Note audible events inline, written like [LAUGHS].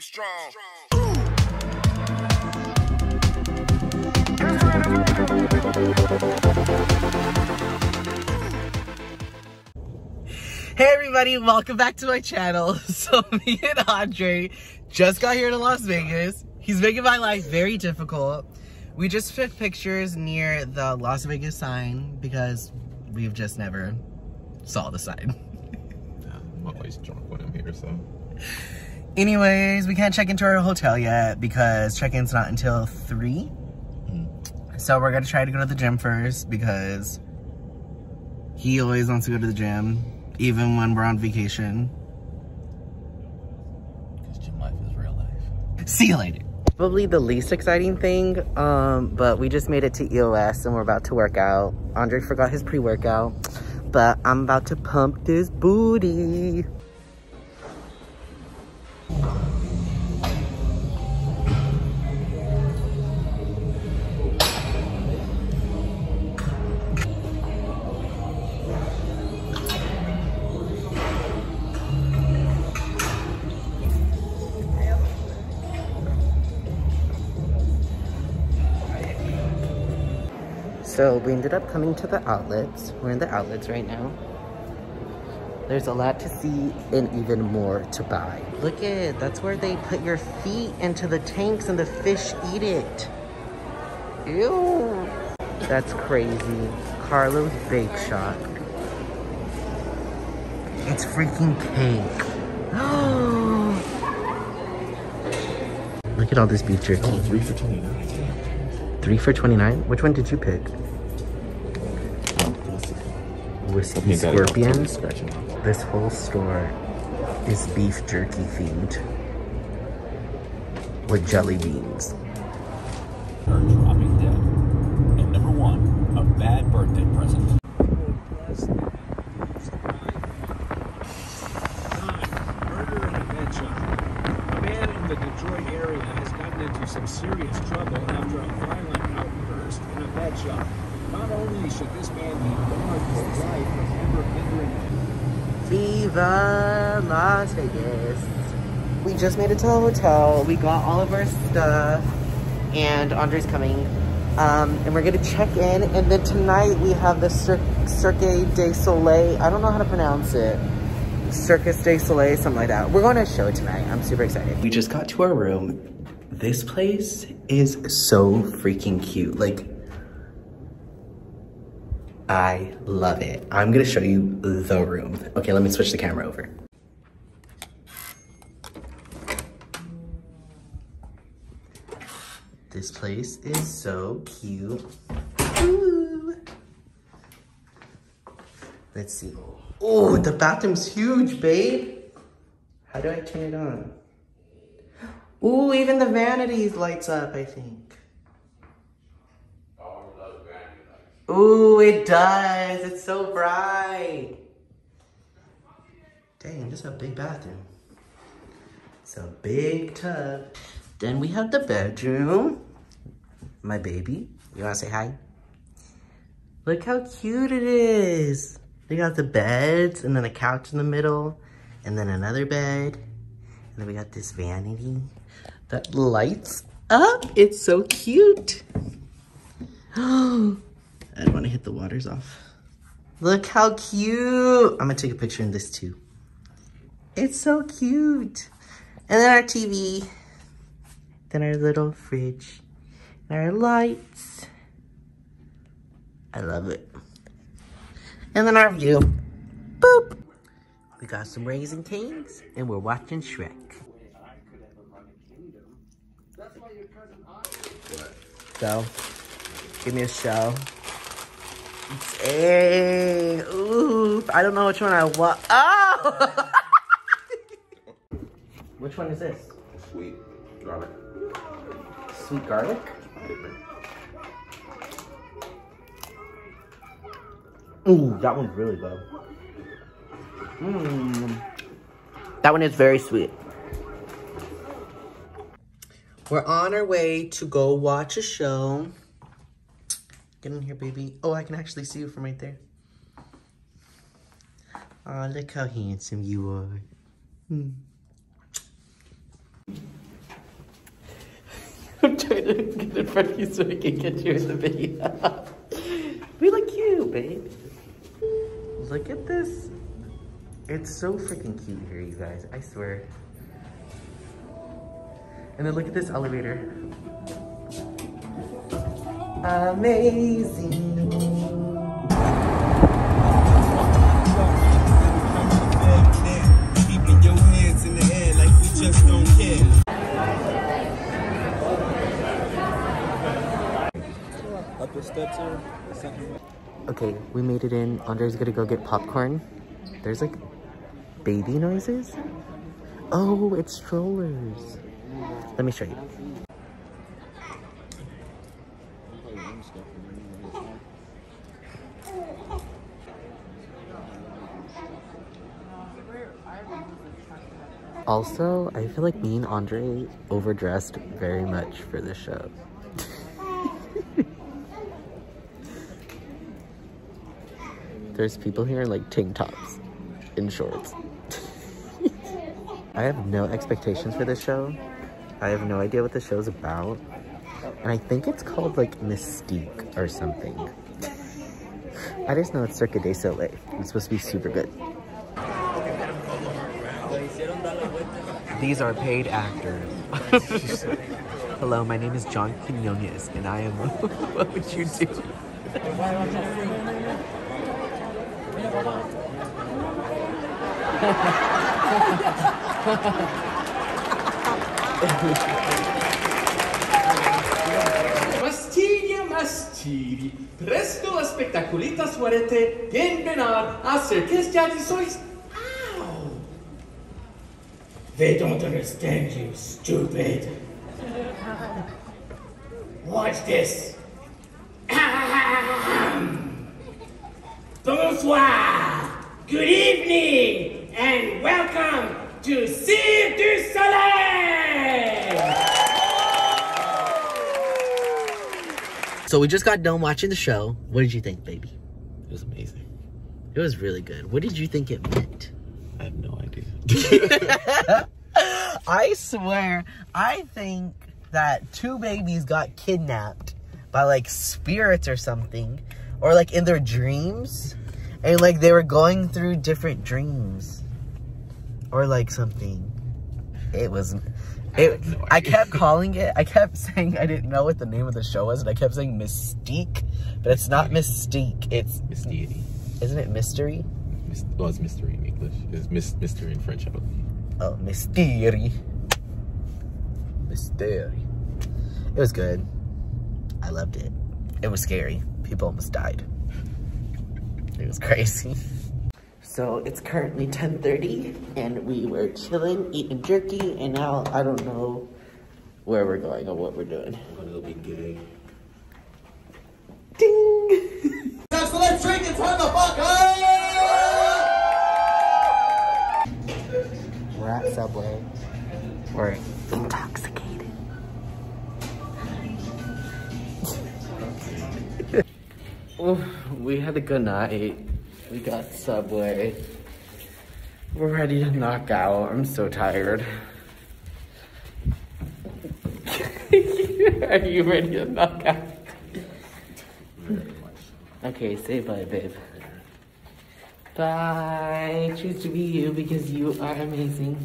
Be strong. Hey everybody, welcome back to my channel. [LAUGHS] So me and Andre just got here to Las Vegas. He's making my life very difficult. We just took pictures near the Las Vegas sign because we've just never saw the sign. I'm always drunk when I'm here, so. Anyways, we can't check into our hotel yet because check-in's not until 3. So we're gonna try to go to the gym first because he always wants to go to the gym, even when we're on vacation. Because gym life is real life. See you later. Probably the least exciting thing, um, but we just made it to EOS and we're about to work out. Andre forgot his pre-workout, but I'm about to pump this booty. So we ended up coming to the outlets. We're in the outlets right now. There's a lot to see and even more to buy. Look at that's where they put your feet into the tanks and the fish eat it. Ew. That's crazy. Carlo's Bake Shop. It's freaking cake. [GASPS] Look at all this beef jerky. Oh, three for 29. Three for 29? Which one did you pick? Whiskey You. Scorpion. This whole store is beef jerky themed with jelly beans. are dropping dead. And number one, a bad birthday present. Murder in a pet shop. A man in the Detroit area has gotten into some serious trouble after a violent outburst in a pet shop. Not only should this man be barred for life from ever entering Viva Las Vegas. We just made it to the hotel. We got all of our stuff and Andre's coming. Um, and we're gonna check in and then tonight we have the Cir Cirque du Soleil. I don't know how to pronounce it. Circus du Soleil, something like that. We're going to a show tonight. I'm super excited. We just got to our room. This place is so freaking cute. Like, I love it. I'm gonna show you the room. Okay, let me switch the camera over. This place is so cute. Ooh. Let's see. Oh, the bathroom's huge, babe. How do I turn it on? Ooh, even the vanities lights up, I think. Ooh, it does. It's so bright. Dang, this is a big bathroom. It's a big tub. Then we have the bedroom. My baby. You wanna say hi? Look how cute it is. They got the beds and then a couch in the middle and then another bed. And we got this vanity that lights up. It's so cute. [GASPS] I want to hit the waters off. Look how cute. I'm gonna take a picture in this too. It's so cute. And then our TV. Then our little fridge. And our lights. I love it. And then our view. Boop. We got some Raising Cane's and we're watching Shrek. So, give me a show. Dang. Ooh. I don't know which one I want. Oh! [LAUGHS] which one is this? Sweet garlic. Sweet garlic? Ooh, that one's really good. Mmm. That one is very sweet. We're on our way to go watch a show. Get in here, baby. Oh, I can actually see you from right there. Oh, look how handsome you are. Hmm. [LAUGHS] I'm trying to get in front of you so I can get you in the video. [LAUGHS] we look cute, babe. Look at this. It's so freaking cute here, you guys. I swear. And then look at this elevator. Amazing. Keeping your hands in the air like we just don't care. Up the steps here. Something. Okay, we made it in. Andre's gonna go get popcorn. There's like baby noises. Oh, it's strollers. Let me show you. Also, I feel like me and Andre overdressed very much for this show. There's people here in like tank tops and shorts. I have no expectations for this show. I have no idea what the show's about. And I think it's called like Mystique or something. I just know it's Cirque du Soleil. It's supposed to be super good. These are paid actors. [LAUGHS] Hello, my name is John Quinones, and I am. [LAUGHS] what would you do? Mastiglia mastigi, presto la spectaculita soarete, bien benar, a circus sois. Ow! They don't understand you, stupid. Watch this. Ahem. Bonsoir, good evening, and welcome to Cirque du Soleil! So we just got done watching the show. What did you think, baby? It was amazing. It was really good. What did you think it meant? I have no idea. [LAUGHS] I swear, I think that two babies got kidnapped by like spirits or something, or like in their dreams, and like they were going through different dreams, or like something. It was. It, no I kept calling it. I kept [LAUGHS] saying I didn't know what the name of the show was, and I kept saying Mystique, but it's not Mystique. It's Mystery. isn't it Mystery? Well, it's mystery in English. It's mis- mystery in French, I believe. Oh, Mystery. Mystery. It was good. I loved it. It was scary. People almost died. It was crazy. So it's currently 10.30 and we were chilling, eating jerky, and now I don't know where we're going or what we're doing. A little bit gay. We had a good night. We got Subway. We're ready to knock out. I'm so tired. [LAUGHS] Are you ready to knock out? Okay, say bye, babe. Bye. Choose to be you because you are amazing.